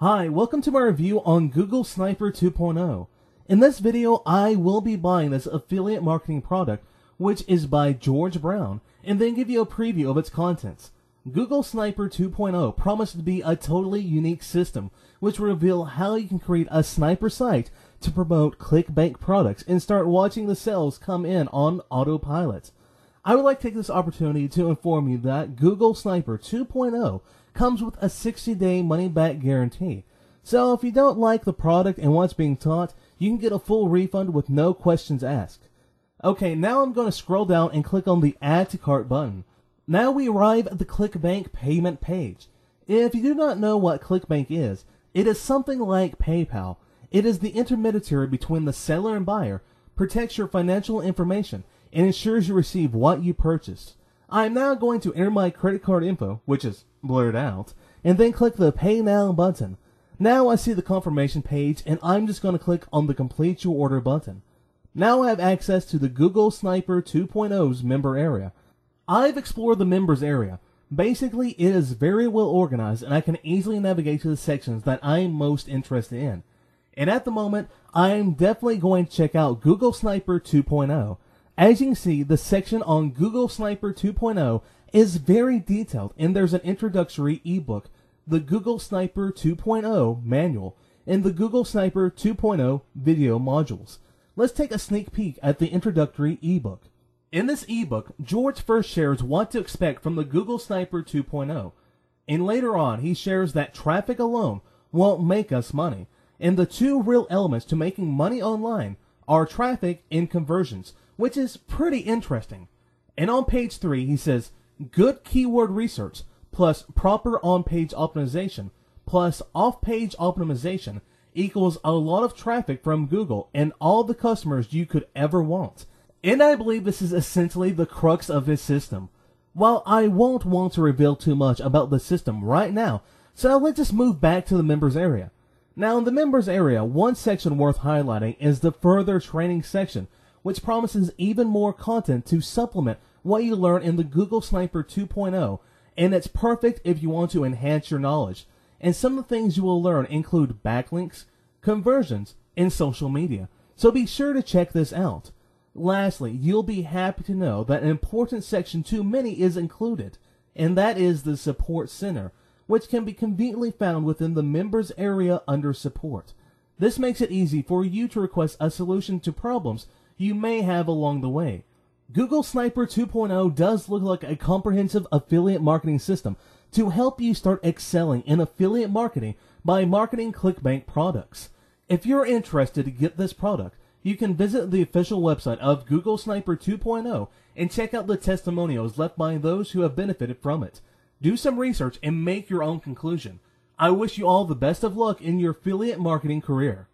Hi, welcome to my review on Google Sniper 2.0. In this video, I will be buying this affiliate marketing product, which is by George Brown, and then give you a preview of its contents. Google Sniper 2.0 promises to be a totally unique system, which will reveal how you can create a sniper site to promote clickbank products and start watching the sales come in on autopilot. I would like to take this opportunity to inform you that Google Sniper 2.0 comes with a 60 day money back guarantee. So if you don't like the product and what's being taught, you can get a full refund with no questions asked. Okay, now I'm going to scroll down and click on the Add to Cart button. Now we arrive at the ClickBank payment page. If you do not know what ClickBank is, it is something like PayPal. It is the intermediary between the seller and buyer, protects your financial information, and ensures you receive what you purchased. I'm now going to enter my credit card info, which is blurred out, and then click the Pay Now button. Now I see the confirmation page, and I'm just going to click on the Complete Your Order button. Now I have access to the Google Sniper 2.0's member area. I've explored the members area. Basically, it is very well organized, and I can easily navigate to the sections that I'm most interested in. And at the moment, I'm definitely going to check out Google Sniper 2.0. As you can see, the section on Google Sniper 2.0 is very detailed, and there's an introductory ebook, the Google Sniper 2.0 manual, and the Google Sniper 2.0 video modules. Let's take a sneak peek at the introductory ebook. In this ebook, George first shares what to expect from the Google Sniper 2.0, and later on he shares that traffic alone won't make us money, and the two real elements to making money online are traffic and conversions, which is pretty interesting. And on page 3 he says, good keyword research plus proper on-page optimization plus off-page optimization equals a lot of traffic from Google and all the customers you could ever want. And I believe this is essentially the crux of his system. While I won't want to reveal too much about the system right now, so let's just move back to the members area. Now in the members area, one section worth highlighting is the further training section, which promises even more content to supplement what you learn in the Google Sniper 2.0, and it's perfect if you want to enhance your knowledge. And some of the things you will learn include backlinks, conversions, and social media. So be sure to check this out. Lastly, you'll be happy to know that an important section too many is included, and that is the Support Center, which can be conveniently found within the members area under Support. This makes it easy for you to request a solution to problems you may have along the way. Google Sniper 2.0 does look like a comprehensive affiliate marketing system to help you start excelling in affiliate marketing by marketing ClickBank products. If you're interested to get this product, you can visit the official website of Google Sniper 2.0 and check out the testimonials left by those who have benefited from it. Do some research and make your own conclusion. I wish you all the best of luck in your affiliate marketing career.